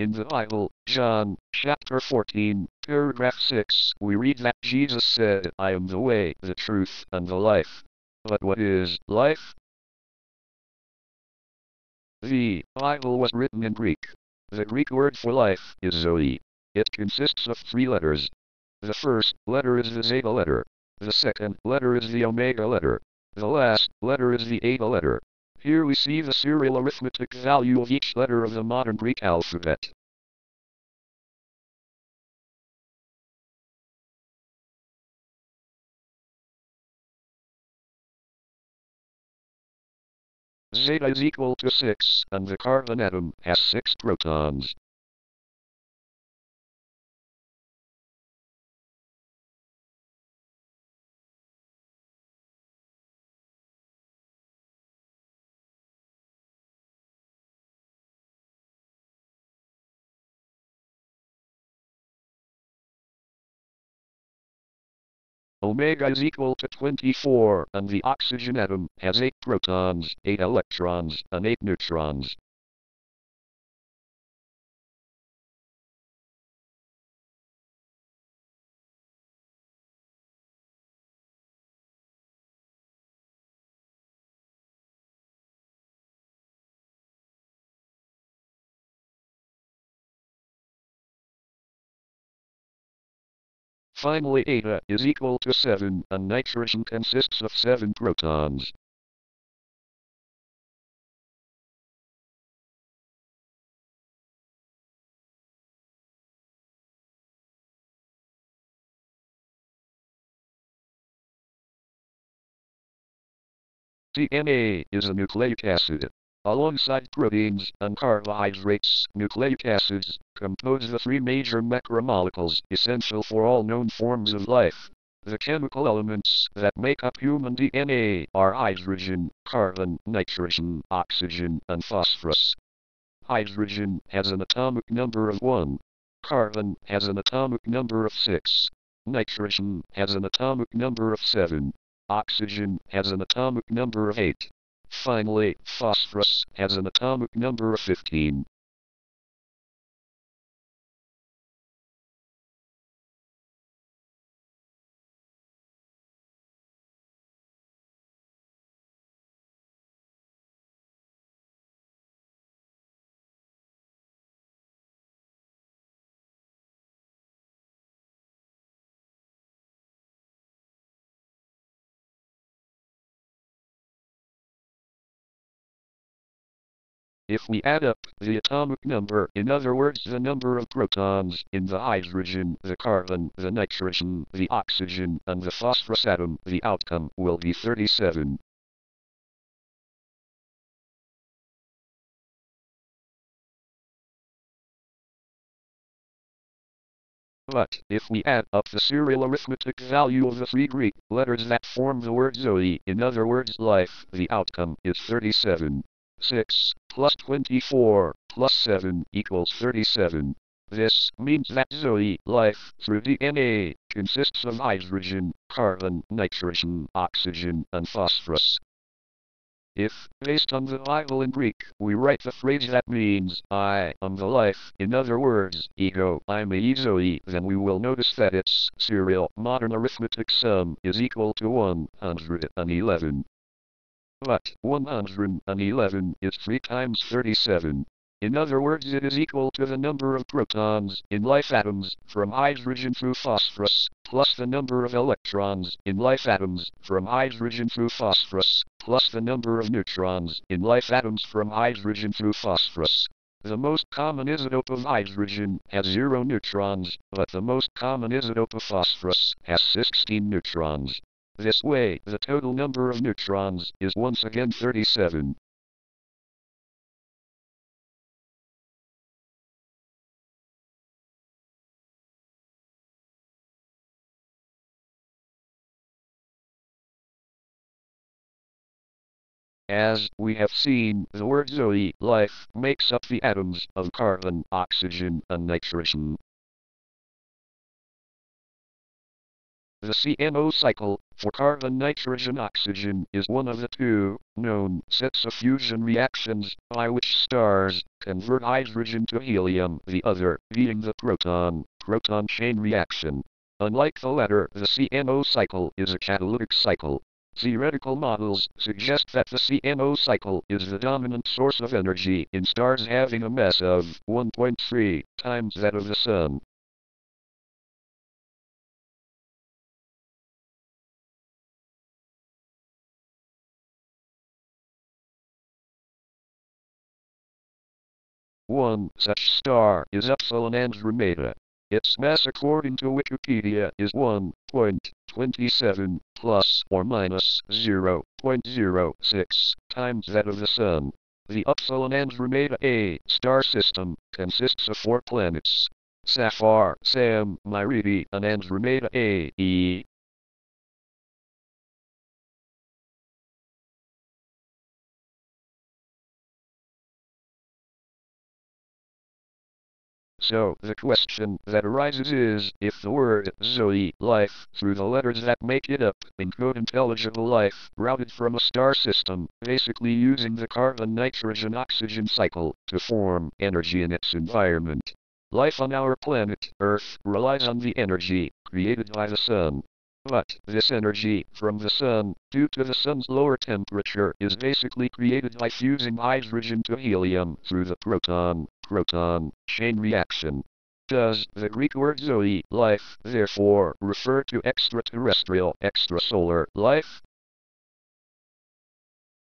In the Bible, John chapter 14, paragraph 6, we read that Jesus said, I am the way, the truth, and the life. But what is life? The Bible was written in Greek. The Greek word for life is zoe. It consists of three letters. The first letter is the zeta letter. The second letter is the omega letter. The last letter is the eta letter. Here we see the serial arithmetic value of each letter of the modern Greek alphabet. Zeta is equal to 6, and the carbon atom has 6 protons. Omega is equal to 24, and the oxygen atom has 8 protons, 8 electrons, and 8 neutrons. Finally eta is equal to 7 and nitrogen consists of 7 protons. DNA is a nucleic acid. Alongside proteins and carbohydrates, nucleic acids compose the three major macromolecules essential for all known forms of life. The chemical elements that make up human DNA are hydrogen, carbon, nitrogen, oxygen, and phosphorus. Hydrogen has an atomic number of 1. Carbon has an atomic number of 6. Nitrogen has an atomic number of 7. Oxygen has an atomic number of 8. Finally, phosphorus has an atomic number of 15. If we add up the atomic number, in other words the number of protons in the hydrogen, the carbon, the nitrogen, the oxygen, and the phosphorus atom, the outcome will be 37. But, if we add up the serial arithmetic value of the three Greek letters that form the word Zoe, in other words life, the outcome is 37. 6 plus 24 plus 7 equals 37. This means that Zoe life through DNA consists of hydrogen, carbon, nitrogen, oxygen, and phosphorus. If, based on the Bible in Greek, we write the phrase that means, I am the life, in other words, ego, I eimi Zoe, then we will notice that its serial modern arithmetic sum is equal to 111. But 111 is 3 times 37. In other words it is equal to the number of protons in life atoms from hydrogen through phosphorus, plus the number of electrons in life atoms from hydrogen through phosphorus, plus the number of neutrons in life atoms from hydrogen through phosphorus. The most common isotope of hydrogen has 0 neutrons, but the most common isotope of phosphorus has 16 neutrons. This way, the total number of neutrons is once again 37. As we have seen, the word Zoe, life, makes up the atoms of carbon, oxygen, and nitrogen. The CNO cycle for carbon, nitrogen, oxygen is one of the two known sets of fusion reactions by which stars convert hydrogen to helium, the other being the proton-proton chain reaction. Unlike the latter, the CNO cycle is a catalytic cycle. Theoretical models suggest that the CNO cycle is the dominant source of energy in stars having a mass of 1.3 times that of the Sun. One such star is Epsilon Andromeda. Its mass according to Wikipedia is 1.27 plus or minus 0.06 times that of the Sun. The Epsilon Andromeda A star system consists of four planets. Saffar, Samh, Majriti, and Andromeda A, E, So the question that arises is, if the word Zoe, life, through the letters that make it up, encode intelligible life, routed from a star system, basically using the carbon-nitrogen-oxygen cycle to form energy in its environment. Life on our planet, Earth, relies on the energy created by the sun. But this energy from the sun, due to the sun's lower temperature, is basically created by fusing hydrogen to helium through the proton proton chain reaction. Does the Greek word zoe, life, therefore refer to extraterrestrial, extrasolar life?